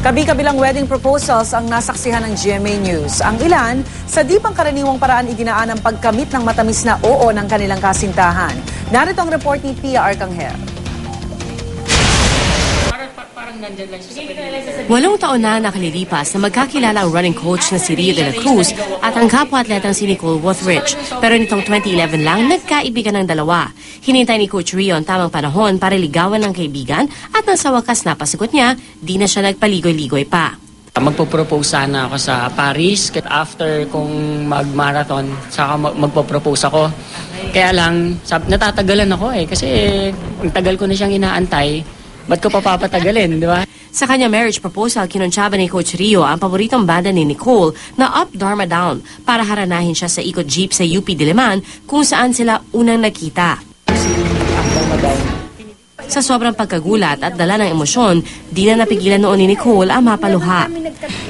Kabi-kabilang wedding proposals ang nasaksihan ng GMA News. Ang ilan, sa di pang karaniwang paraan iginaan ang pagkamit ng matamis na oo ng kanilang kasintahan. Narito ang report ni Pia Arcangel. Walong taon na nakalilipas na magkakilala ang running coach na si Rio de la Cruz at ang kapwa-atletang si Nicole Woodridge. Pero nitong 2011 lang, nagkaibigan ng dalawa. Hinintay ni Coach Rio ang tamang panahon para ligawan ng kaibigan at nang sa wakas napasagot niya, di na siya nagpaligoy-ligoy pa. Magpo-propose sana ako sa Paris. After kong mag-marathon, saka mag- magpo-propose ako. Kaya lang, natatagalan ako eh. Kasi ang tagal ko na siyang inaantay. Ba't ko pa papatagalin, di ba? Sa kanya marriage proposal, kinonsyaba ni Coach Rio ang paboritong banda ni Nicole na Up Dharma Down para haranahin siya sa ikot jeep sa UP Diliman kung saan sila unang nakita. Sa sobrang pagkagulat at dala ng emosyon, di na napigilan noon ni Nicole ang mapaluha.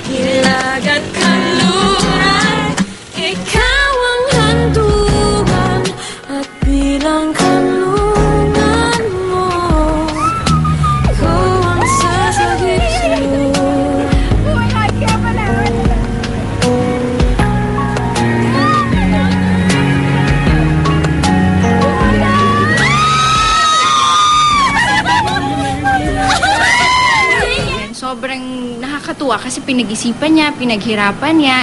Hilagat kanluran, Sobrang nakakatuwa kasi pinag-isipan niya, pinaghirapan niya.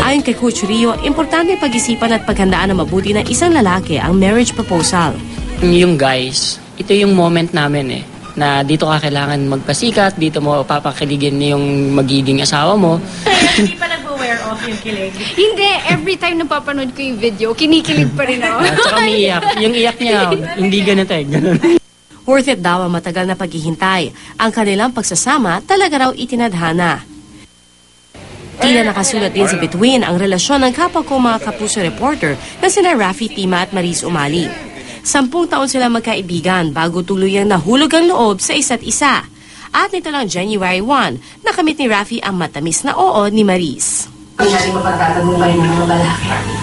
Ayon kay Coach Rio, importante pag-isipan at paghandaan na mabuti ng isang lalaki ang marriage proposal. Yung guys, ito yung moment namin eh. Na dito ka kailangan magpasikat, dito mo papakiligin yung magiging asawa mo. Hindi, every time napapanood ko yung video, kinikilig pa rin ako. At saka umiiyak. Yung iyak niya, hindi ganito eh. Ganun. Worth it daw ang matagal na paghihintay. Ang kanilang pagsasama talaga raw itinadhana. Tila nakasulat din sa Between ang relasyon ng kapwa ko mga kapuso reporter na sina Rafi Tima at Maris Umali. Sampung taon sila magkaibigan bago tuluyang nahulog ang loob sa isa't isa. At nito lang January 1, nakamit ni Rafi ang matamis na oo ni Maris.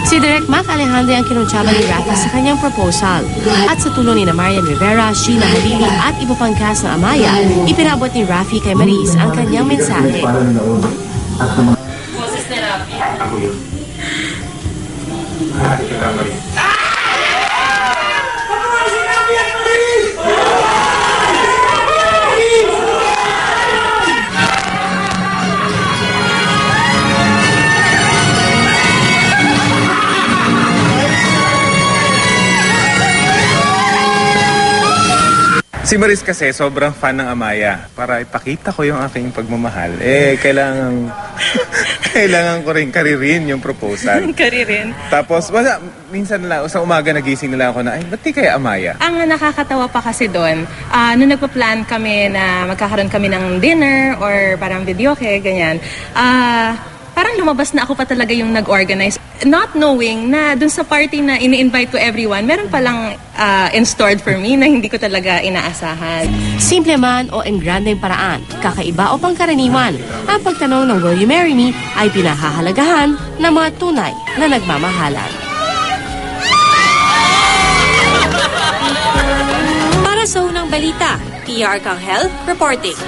Si Direk Mac Alejandro ang kinuntsaba ni Rafi sa kanyang proposal. At sa tulong ni na Marian Rivera, Sheila Halili at iba pang cast ng Amaya, ipinabot ni Rafi kay Maris ang kanyang mensahe. Si Maris kasi sobrang fan ng Amaya. Para ipakita ko yung aking pagmamahal, eh, kailangan, kailangan ko rin karirin yung proposal. Karirin. Tapos, wala, minsan lang, sa umaga nagising nila ako na, ay, ba't di kaya Amaya? Ang nakakatawa pa kasi doon, ah nung nagpa-plan kami na magkakaroon kami ng dinner or parang videoke, ganyan, ah parang lumabas na ako pa talaga yung nag-organize. Not knowing na dun sa party na ini-invite ko everyone, meron palang ah, in-stored for me na hindi ko talaga inaasahan. Simple man o en grandeng paraan, kakaiba o pangkaraniwan, ang pagtanong ng Will You Marry Me ay pinahahalagahan ng mga tunay na nagmamahalan. Para sa unang balita, PR Kanghel reporting.